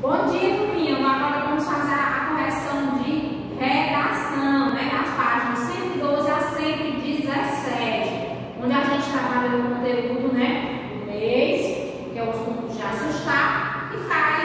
Bom dia, turminha. Agora vamos fazer a correção de redação, né? As páginas 112 a 117, onde a gente tá trabalha o conteúdo, né? Do mês, que é os pontos de assustar, e faz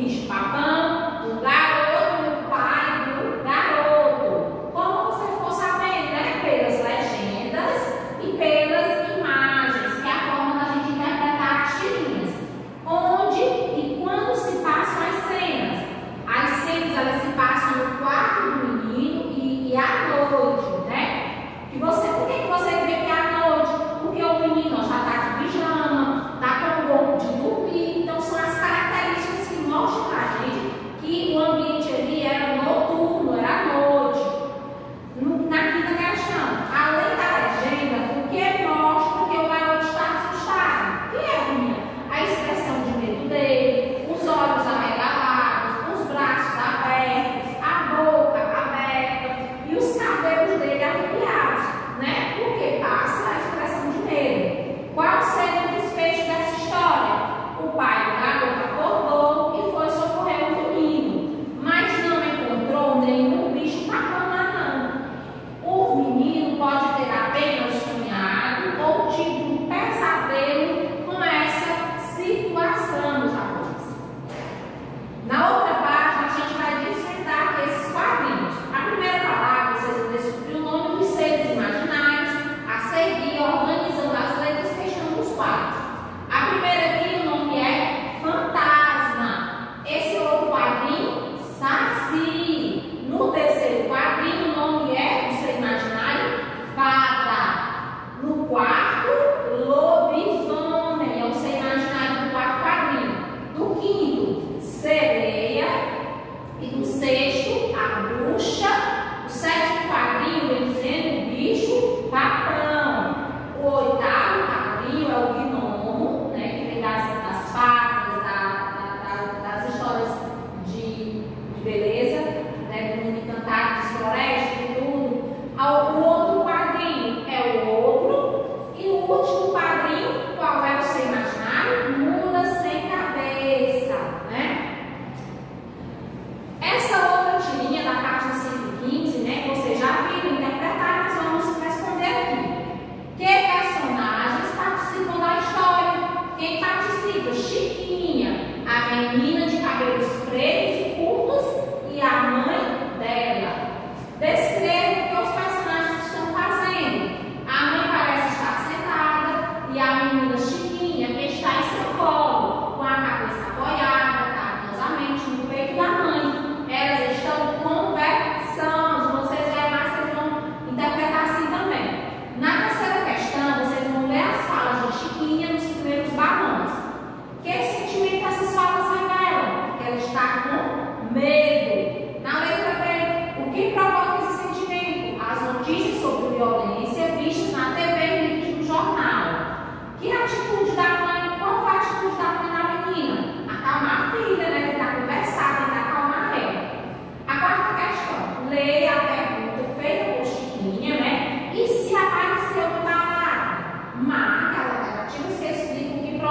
em espaço. ಇದು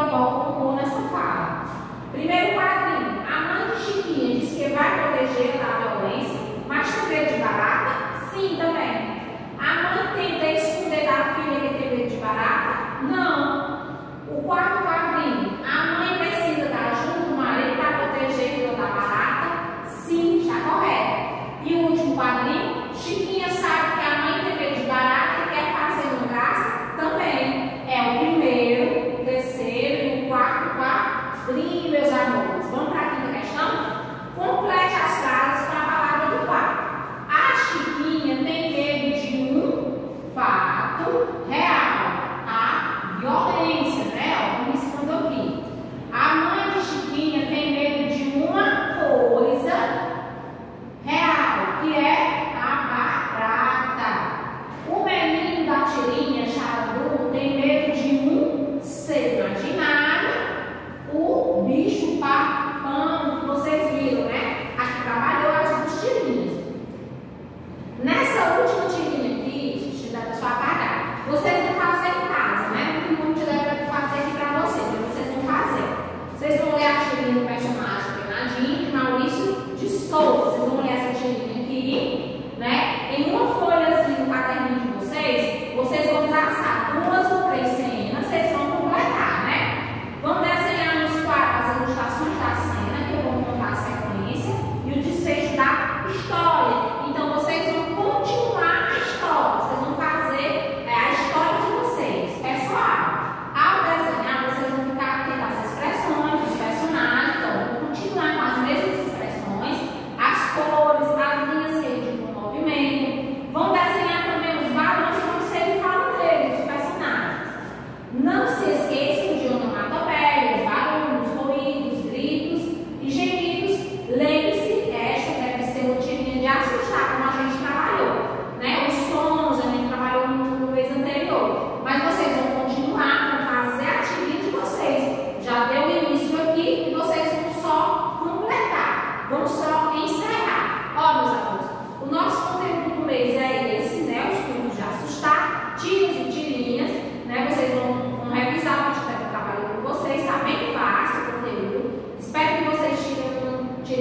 Galvão compôs nessa fala. Primeiro quadrinho, a mãe de Chiquinha diz que vai proteger da violência, mas com medo de barata? Sim, também.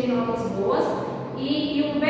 Tirem, notas boas. E, e um